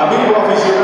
Amém? Boa